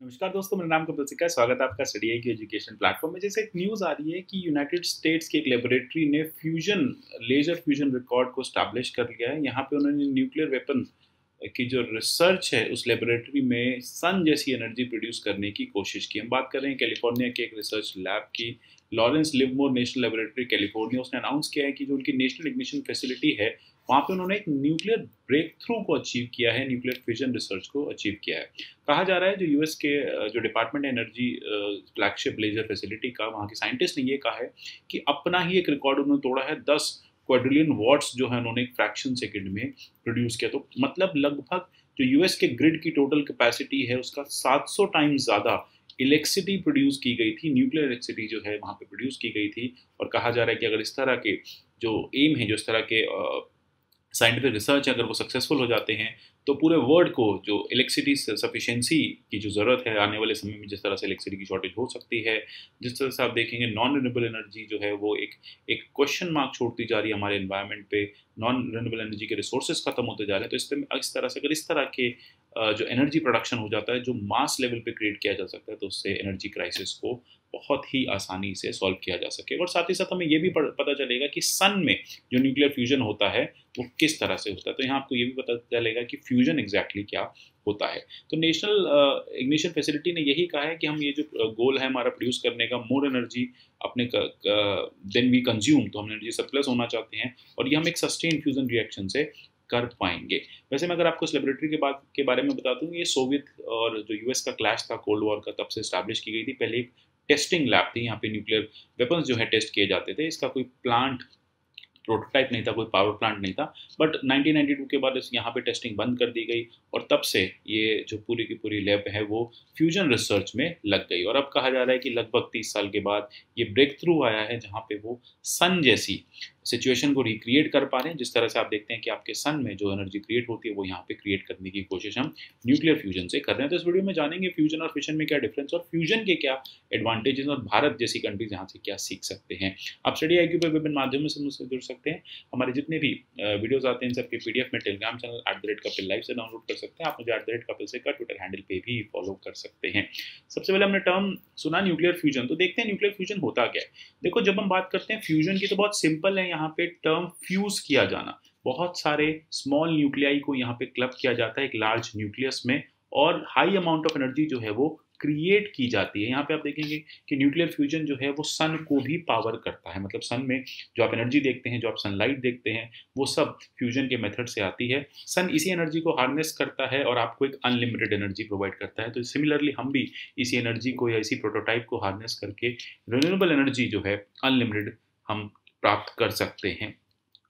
नमस्कार दोस्तों, मेरा नाम कपिल सिक्का स्वागत है आपका स्टडी की एजुकेशन प्लेटफॉर्म में जैसे एक न्यूज़ आ रही है कि यूनाइटेड स्टेट्स की एक लेबोरेटरी ने फ्यूजन लेजर फ्यूजन रिकॉर्ड को स्टैब्लिश कर लिया है। यहाँ पे उन्होंने न्यूक्लियर वेपन की जो रिसर्च है, उस लेबोरेटरी में सन जैसी एनर्जी प्रोड्यूस करने की कोशिश की। हम बात कर रहे हैं कैलिफ़ोर्निया के एक रिसर्च लैब की। Lawrence Livermore National Laboratory California उसने अनाउंस किया है कि जो उनकी नेशनल इग्निशन फैसिलिटी है वहाँ पे उन्होंने एक न्यूक्लियर ब्रेक थ्रू को अचीव किया है न्यूक्लियर फ्यूजन रिसर्च को अचीव किया है। कहा जा रहा है जो यूएस के जो department energy flagship laser facility का, वहाँ के साइंटिस्ट ने ये कहा है कि अपना ही एक रिकॉर्ड उन्होंने तोड़ा है, दस क्वाड्रिलियन वॉट्स जो है उन्होंने एक फ्रैक्शन सेकेंड में प्रोड्यूस किया। तो मतलब लगभग जो यूएस के ग्रिड की टोटल कैपेसिटी है, उसका 700 टाइम्स ज़्यादा इलेक्ट्रिसिटी प्रोड्यूस की गई थी न्यूक्लियर इलेक्ट्रिसिटी जो है वहाँ पे प्रोड्यूस की गई थी। और कहा जा रहा है कि अगर इस तरह के जो एम है, जो इस तरह के साइंटिफिक रिसर्च अगर वो सक्सेसफुल हो जाते हैं तो पूरे वर्ल्ड को जो इलेक्ट्रिसिटी सफिशेंसी की जो ज़रूरत है, आने वाले समय में जिस तरह से इलेक्ट्रिसिटी की शॉर्टेज हो सकती है, जिस तरह से आप देखेंगे नॉन रिन्यूएबल एनर्जी जो है वो एक एक क्वेश्चन मार्क छोड़ती जा रही है हमारे इन्वायरमेंट पे नॉन रिन्यूएबल एनर्जी के रिसोर्सेज खत्म होते जा रहे हैं तो इस इस तरह से अगर इस तरह के जो एनर्जी प्रोडक्शन हो जाता है, जो मास लेवल पर क्रिएट किया जा सकता है तो उससे एनर्जी क्राइसिस को बहुत ही आसानी से सॉल्व किया जा सके। और साथ ही साथ हमें ये भी पता चलेगा कि सन में जो न्यूक्लियर फ्यूजन होता है, वो किस तरह से होता है? तो यहाँ आपको ये भी पता चलेगा कि फ्यूजन एग्जैक्टली क्या होता है। तो नेशनल इग्निशन फैसिलिटी ने यही कहा है कि हम ये जो गोल है हमारा प्रोड्यूस करने का मोर एनर्जी अपने देन वी कंज्यूम तो हम एनर्जी सरप्लस होना चाहते हैं और ये हम एक सस्टेन फ्यूजन रिएक्शन से कर पाएँगे। वैसे मैं अगर आपको इस के बात, के बारे में बता दूँ, ये सोवियत और जो यूएस का क्लैश था कोल्ड वॉर का, तब से स्टैब्लिश की गई थी। पहले एक टेस्टिंग लैब थी, यहाँ पे न्यूक्लियर वेपन्स जो है टेस्ट किए जाते थे। इसका कोई प्लांट प्रोटोटाइप नहीं था, कोई पावर प्लांट नहीं था, बट 1992 के बाद इस यहाँ पे टेस्टिंग बंद कर दी गई और तब से ये जो पूरी की पूरी लैब है, वो फ्यूजन रिसर्च में लग गई। और अब कहा जा रहा है कि लगभग 30 साल के बाद ये ब्रेक थ्रू आया है, जहाँ पे वो सन जैसी सिचुएशन को रिक्रिएट कर पा रहे हैं, जिस तरह से आप देखते हैं कि आपके सन में जो एनर्जी क्रिएट होती है, वो यहाँ पे क्रिएट करने की कोशिश हम न्यूक्लियर फ्यूजन से कर रहे हैं। तो इस वीडियो में जानेंगे फ्यूजन और फिशन में क्या डिफरेंस और फ्यूजन के क्या एडवांटेजेस और भारत जैसी कंट्रीज़ यहाँ से क्या सीख सकते हैं। आप स्टडी आईक्यू पर विभिन्न माध्यमों से मुझसे जुड़ सकते हैं। हमारे जितने भी वीडियोज़ आते हैं सबके पी में Telegram channel at the rate Kapil live से डाउनलोड कर सकते हैं। आप मुझे एट द रेट कपिल से का ट्विटर हैंडल पे भी फॉलो कर सकते हैं। सबसे पहले हमने टर्म सुना न्यूक्लियर फ्यूजन तो देखते हैं न्यूक्लियर फ्यूजन होता क्या है। देखो, जब हम बात करते हैं फ्यूजन की तो बहुत सिंपल है यहाँ पे टर्म फ्यूज किया जाना। बहुत सारे स्मॉल न्यूक्लियाई को यहाँ पे क्लब किया जाता है एक लार्ज न्यूक्लियस में और हाई अमाउंट ऑफ़ एनर्जी जो है वो क्रिएट की जाती है। यहाँ पे आप देखेंगे कि न्यूक्लियर फ्यूजन जो है वो सन को भी पावर करता है। मतलब सन में जो आप एनर्जी देखते हैं, जो आप सनलाइट देखते हैं, वो सब फ्यूजन के मेथड से आती है। सन इसी एनर्जी को हार्नेस करता है और आपको एक अनलिमिटेड एनर्जी प्रोवाइड करता है। तो सिमिलरली हम भी इसी एनर्जी को या इसी प्रोटोटाइप को हार्नेस करके रिन्यूएबल एनर्जी जो है अनलिमिटेड हम प्राप्त कर सकते हैं।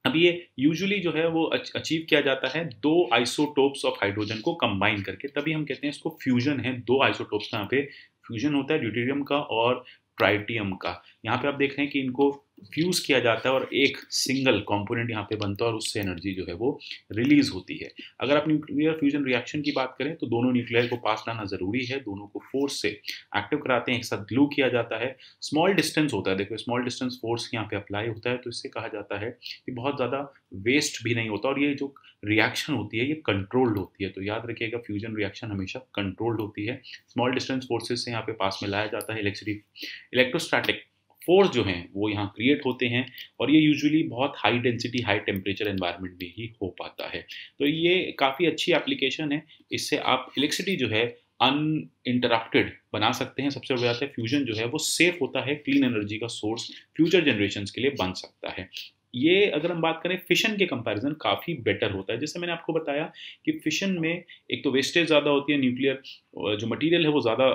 अब ये यूजुअली जो है वो अचीव किया जाता है दो आइसोटोप्स ऑफ़ हाइड्रोजन को कंबाइन करके। तभी हम कहते हैं इसको फ्यूजन है। दो आइसोटोप्स का यहाँ पे फ्यूजन होता है ड्यूटेरियम का और ट्राइटियम का। यहाँ पे आप देख रहे हैं कि इनको फ्यूज़ किया जाता है और एक सिंगल कंपोनेंट यहाँ पे बनता है और उससे एनर्जी जो है वो रिलीज़ होती है। अगर आप न्यूक्लियर फ्यूजन रिएक्शन की बात करें तो दोनों न्यूक्लियर को पास लाना ज़रूरी है, दोनों को फोर्स से एक्टिव कराते हैं, एक साथ ग्लू किया जाता है। स्मॉल डिस्टेंस होता है, देखो स्मॉल डिस्टेंस फोर्स यहाँ पे अप्लाई होता है तो इससे कहा जाता है कि बहुत ज़्यादा वेस्ट भी नहीं होता और ये जो रिएक्शन होती है, ये कंट्रोल्ड होती है। तो याद रखिएगा फ्यूजन रिएक्शन हमेशा कंट्रोल्ड होती है। स्मॉल डिस्टेंस फोर्सेज से यहाँ पे पास में लाया जाता है इलेक्ट्रिसिटी इलेक्ट्रोस्टैटिक फोर्स जो हैं, वो यहाँ क्रिएट होते हैं और ये यूजुअली बहुत high density high temperature environment में ही हो पाता है। तो ये काफ़ी अच्छी एप्लीकेशन है। इससे आप इलेक्ट्रिसिटी जो है अनइंटरप्टेड बना सकते हैं। सबसे बड़ी बात है फ्यूजन जो है, वो सेफ़ होता है क्लीन एनर्जी का सोर्स फ्यूचर जनरेशन के लिए बन सकता है। ये अगर हम बात करें फिशन के कंपैरिजन काफ़ी बेटर होता है। जैसे मैंने आपको बताया कि फिशन में एक तो वेस्टेज ज़्यादा होती है न्यूक्लियर जो मटेरियल है वो ज़्यादा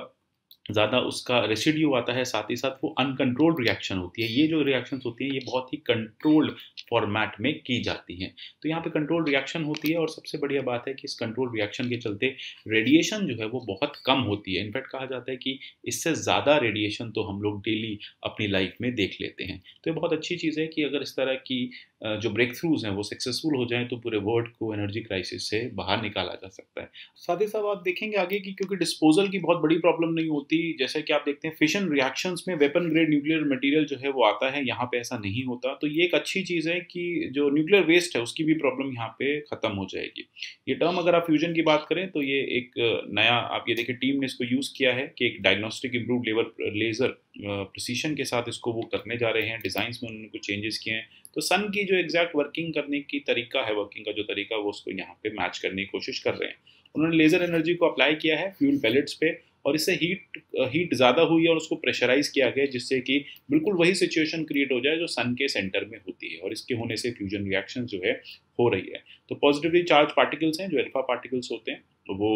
ज़्यादा उसका रेसिड्यू आता है, साथ ही साथ वो अनकंट्रोल्ड रिएक्शन होती है। ये जो रिएक्शंस होती हैं, ये बहुत ही कंट्रोल्ड फॉर्मेट में की जाती हैं। तो यहाँ पे कंट्रोल रिएक्शन होती है और सबसे बढ़िया बात है कि इस कंट्रोल रिएक्शन के चलते रेडिएशन जो है वो बहुत कम होती है। इनफैक्ट कहा जाता है कि इससे ज़्यादा रेडिएशन तो हम लोग डेली अपनी लाइफ में देख लेते हैं। तो ये बहुत अच्छी चीज़ है कि अगर इस तरह की जो ब्रेक थ्रूज हैं वो सक्सेसफुल हो जाएँ तो पूरे वर्ल्ड को एनर्जी क्राइसिस से बाहर निकाला जा सकता है। साथ ही साथ आप देखेंगे आगे कि क्योंकि डिस्पोजल की बहुत बड़ी प्रॉब्लम नहीं होती, जैसे कि आप देखते हैं फिशन रिएक्शंस में वेपन ग्रेड न्यूक्लियर मटेरियल जो है वो आता है, यहाँ पे ऐसा नहीं होता। तो ये एक अच्छी चीज़ है कि जो न्यूक्लियर वेस्ट है उसकी भी प्रॉब्लम यहाँ पे ख़त्म हो जाएगी। ये टर्म अगर आप फ्यूजन की बात करें तो ये एक नया, आप ये देखिए टीम ने इसको यूज़ किया है कि एक diagnostic improve level laser precision के साथ इसको वो करने जा रहे हैं डिज़ाइंस में उन्होंने कुछ चेंजेस किए हैं। तो सन की जो एग्जैक्ट वर्किंग करने की तरीका है वर्किंग का जो तरीका वो उसको यहाँ पे मैच करने की कोशिश कर रहे हैं। उन्होंने लेज़र एनर्जी को अप्लाई किया है फ्यूल पैलेट्स पे और इससे हीट हीट ज़्यादा हुई है और उसको प्रेशराइज किया गया जिससे कि बिल्कुल वही सिचुएशन क्रिएट हो जाए जो सन के सेंटर में होती है और इसके होने से फ्यूजन रिएक्शन जो है, हो रही है। तो पॉजिटिवली चार्ज पार्टिकल्स हैं, जो एल्फा पार्टिकल्स होते हैं तो वो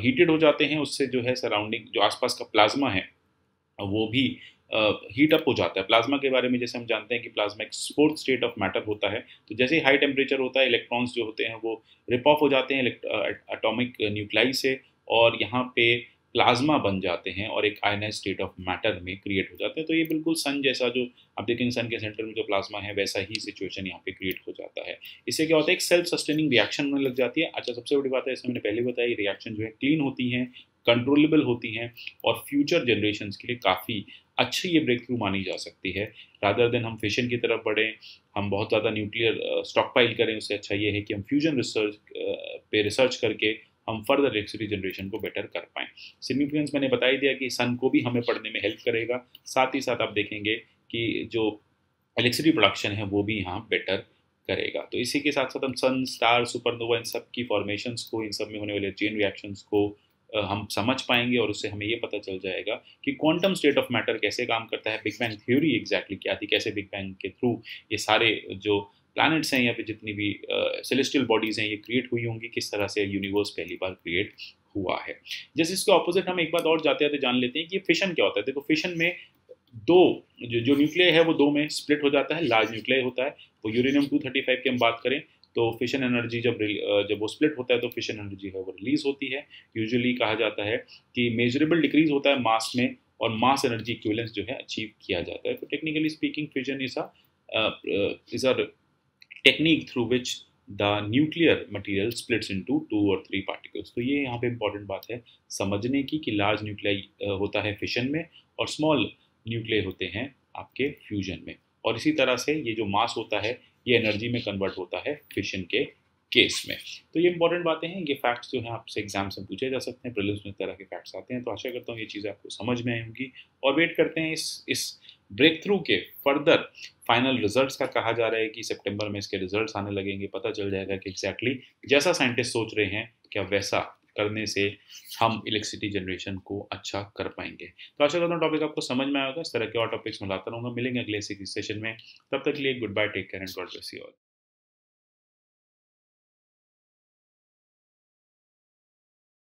हीटेड हो जाते हैं, उससे जो है सराउंडिंग जो आसपास का प्लाज्मा है वो भी हीट अप हो जाता है। प्लाज्मा के बारे में जैसे हम जानते हैं कि प्लाज्मा एक फोर्थ स्टेट ऑफ़ मैटर होता है तो जैसे ही हाई टेम्परेचर होता है इलेक्ट्रॉन्स जो होते हैं वो रिप ऑफ़ हो जाते हैं एटॉमिक न्यूक्लाई से और यहाँ पे प्लाज्मा बन जाते हैं और एक आयनाइज स्टेट ऑफ़ मैटर में क्रिएट हो जाते हैं। तो ये बिल्कुल सन जैसा जो, आप देखेंगे सन के सेंटर में जो प्लाज्मा है, वैसा ही सिचुएशन यहाँ पे क्रिएट हो जाता है। इससे क्या होता है, एक सेल्फ सस्टेनिंग रिएक्शन होने लग जाती है। अच्छा सबसे बड़ी बात है, जैसे मैंने पहले बताया रिएक्शन जो है क्लीन होती हैं कंट्रोलेबल होती हैं और फ्यूचर जनरेशन के लिए काफ़ी अच्छी ये ब्रेक थ्रू मानी जा सकती है। रादर देन हम फिशन की तरफ़ बढ़ें, हम बहुत ज़्यादा न्यूक्लियर स्टॉक पाइल करें, उससे अच्छा ये है कि हम फ्यूजन रिसर्च पे रिसर्च करके हम फर्दर इलेक्ट्रिसिटी जनरेशन को बेटर कर पाएँ। सिग्निफिकेंस मैंने बता ही दिया कि सन को भी हमें पढ़ने में हेल्प करेगा। साथ ही साथ आप देखेंगे कि जो इलेक्ट्रिसिटी प्रोडक्शन है, वो भी यहाँ बेटर करेगा। तो इसी के साथ साथ हम सन स्टार सुपरनोवा इन सब की फॉर्मेशंस को, इन सब में होने वाले चेन रिएक्शंस को हम समझ पाएँगे और उससे हमें ये पता चल जाएगा कि क्वांटम स्टेट ऑफ़ मैटर कैसे काम करता है बिग बैंग थ्योरी एग्जैक्टली क्या थी कैसे बिग बैंग के थ्रू ये सारे जो प्लैनेट्स हैं या फिर जितनी भी सेलेस्टियल uh, बॉडीज़ हैं ये क्रिएट हुई होंगी किस तरह से यूनिवर्स पहली बार क्रिएट हुआ है। जैसे इसके ऑपोजिट हम एक बात और जाते जाते जान लेते हैं कि फिशन क्या होता है। देखो फिशन में दो जो जो न्यूक्लियर है वो दो में स्प्लिट हो जाता है लार्ज न्यूक्लियर होता है वो यूरेनियम 235 की हम बात करें तो फिशन एनर्जी जब जब वो स्प्लिट होता है तो फिशन एनर्जी है, वो रिलीज़ होती है। यूजुअली कहा जाता है कि मेजरेबल डिक्रीज होता है मास में और मास एनर्जी इक्विवेलेंस जो है अचीव किया जाता है। तो technically speaking fission is a is a technique through which the nuclear material splits into two और थ्री पार्टिकल्स तो ये यहाँ पे इंपॉर्टेंट बात है समझने की कि लार्ज न्यूक्लियर होता है फिशन में और स्मॉल न्यूक्लियर होते हैं आपके फ्यूजन में। और इसी तरह से ये जो मास होता है ये एनर्जी में कन्वर्ट होता है फिशन के केस में। तो ये इंपॉर्टेंट बातें हैं, ये फैक्ट्स जो हैं आपसे एग्ज़ाम्स में पूछे जा सकते हैं प्रिलिम्स में तरह के फैक्ट्स आते हैं तो आशा करता हूँ ये चीज़ें आपको समझ में होंगी। और वेट करते हैं इस इस ब्रेक थ्रू के फर्दर फाइनल रिजल्ट्स का, कहा जा रहा है कि सितंबर में इसके रिजल्ट्स आने लगेंगे, पता चल जाएगा कि एग्जैक्टली exactly जैसा साइंटिस्ट सोच रहे हैं, क्या वैसा करने से हम इलेक्ट्रिसिटी जनरेशन को अच्छा कर पाएँगे। तो आशा करता हूँ टॉपिक आपको समझ में आएगा इस तरह के और टॉपिक्स मिलाता रहूँगा। मिलेंगे अगले सेशन में। तब तक लिए goodbye take care and God bless you all